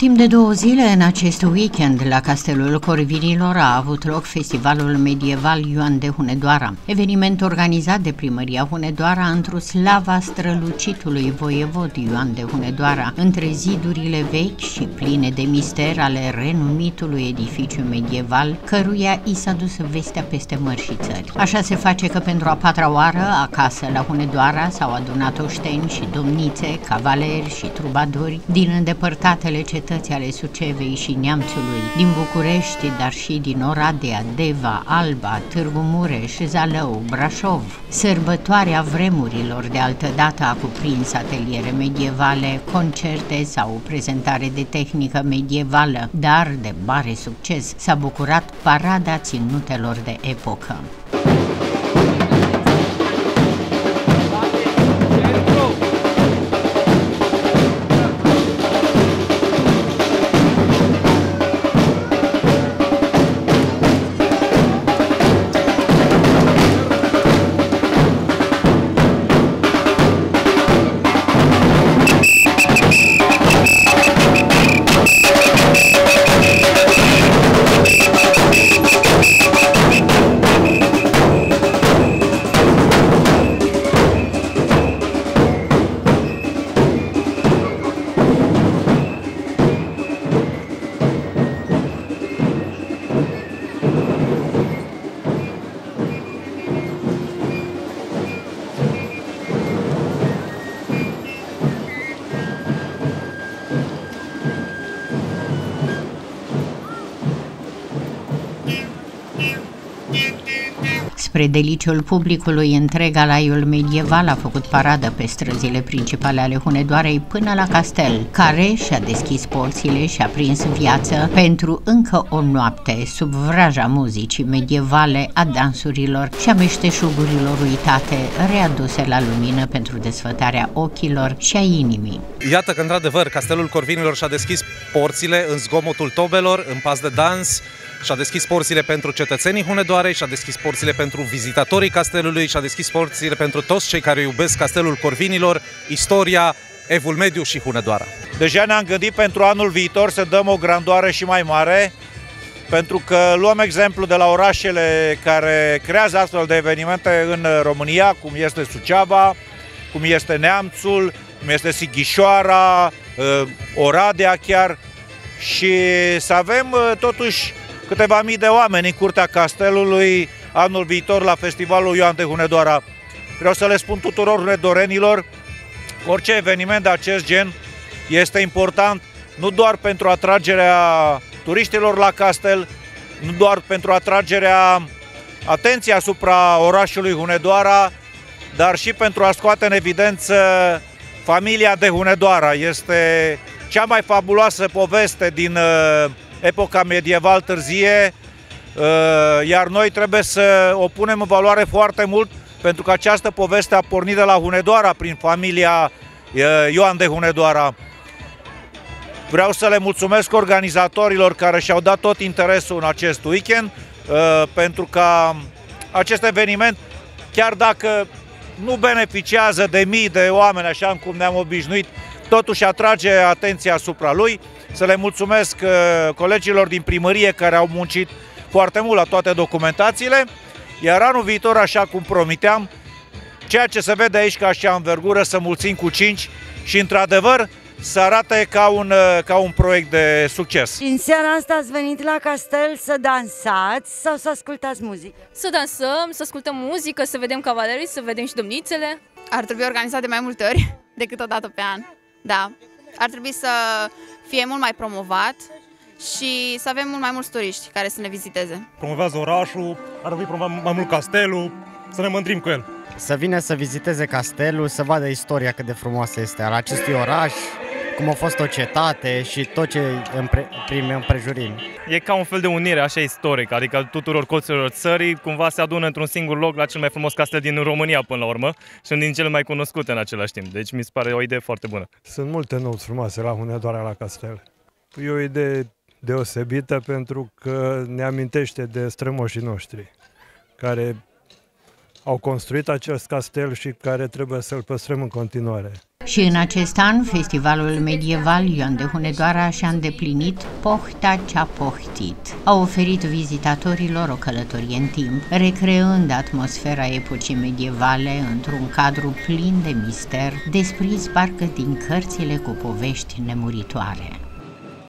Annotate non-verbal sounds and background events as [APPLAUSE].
Timp de două zile în acest weekend la Castelul Corvinilor a avut loc Festivalul Medieval Ioan de Hunedoara, eveniment organizat de primăria Hunedoara într-o slava strălucitului voievod Ioan de Hunedoara, între zidurile vechi și pline de mister ale renumitului edificiu medieval, căruia i s-a dus vestea peste mări și țări. Așa se face că pentru a patra oară, acasă la Hunedoara s-au adunat oșteni și domnițe, cavaleri și trubaduri din îndepărtatele cetăți cetăți ale Sucevei și Neamțului, din București, dar și din Oradea, Deva, Alba, Târgu Mureș, Zalău, Brașov. Sărbătoarea vremurilor de altă dată a cuprins ateliere medievale, concerte sau prezentare de tehnică medievală, dar de mare succes s-a bucurat parada ținutelor de epocă. Spre deliciul publicului, întreg alaiul medieval a făcut paradă pe străzile principale ale Hunedoarei până la castel, care și-a deschis porțile și a prins viață pentru încă o noapte sub vraja muzicii medievale, a dansurilor și a meșteșugurilor uitate, readuse la lumină pentru desfătarea ochilor și a inimii. Iată că, într-adevăr, castelul Corvinilor și-a deschis porțile în zgomotul tobelor, în pas de dans, și-a deschis porțile pentru cetățenii Hunedoarei, și-a deschis porțile pentru vizitatorii castelului, și-a deschis porțile pentru toți cei care iubesc castelul Corvinilor, istoria, Evul Mediu și Hunedoara. Deja ne-am gândit pentru anul viitor să dăm o grandoare și mai mare, pentru că luăm exemplu de la orașele care creează astfel de evenimente în România, cum este Suceava, cum este Neamțul, cum este Sighișoara, ă, Oradea chiar, și să avem ă, totuși câteva mii de oameni în curtea castelului anul viitor la festivalul Ioan de Hunedoara. Vreau să le spun tuturor hunedorenilor, orice eveniment de acest gen este important nu doar pentru atragerea turiștilor la castel, nu doar pentru atragerea atenției asupra orașului Hunedoara, dar și pentru a scoate în evidență familia de Hunedoara. Este cea mai fabuloasă poveste din uh, epoca medieval târzie, uh, iar noi trebuie să o punem în valoare foarte mult pentru că această poveste a pornit de la Hunedoara prin familia uh, Ioan de Hunedoara. Vreau să le mulțumesc organizatorilor care și-au dat tot interesul în acest weekend uh, pentru ca acest eveniment, chiar dacă nu beneficiază de mii de oameni așa cum ne-am obișnuit, totuși atrage atenția asupra lui. Să le mulțumesc uh, colegilor din primărie care au muncit foarte mult la toate documentațiile, iar anul viitor, așa cum promiteam, ceea ce se vede aici ca și învergură să mulțim cu 5 și, într-adevăr, să arate ca un, uh, ca un proiect de succes. În seara asta ați venit la castel să dansați sau să ascultați muzică? Să dansăm, să ascultăm muzică, să vedem cavalerii, să vedem și domnițele. Ar trebui organizat de mai multe ori [LAUGHS] decât o dată pe an. Da, ar trebui să fie mult mai promovat și să avem mult mai mulți turiști care să ne viziteze. Promovează orașul, ar trebui promovat mai mult castelul, să ne mândrim cu el. Să vină să viziteze castelul, să vadă istoria cât de frumoasă este al acestui oraș, cum a fost o cetate și tot ce împre, prime împrejurimi. E ca un fel de unire așa istorică, adică tuturor colțurilor țării cumva se adună într-un singur loc la cel mai frumos castel din România până la urmă și din cele mai cunoscute în același timp. Deci mi se pare o idee foarte bună. Sunt multe nopți frumoase la Hunedoara la castel. E o idee deosebită pentru că ne amintește de strămoșii noștri care au construit acest castel și care trebuie să-l păstrăm în continuare. Și în acest an, festivalul medieval Ioan de Hunedoara și-a îndeplinit pohta ce-a pohtit. A oferit vizitatorilor o călătorie în timp, recreând atmosfera epocii medievale într-un cadru plin de mister, desprins parcă din cărțile cu povești nemuritoare.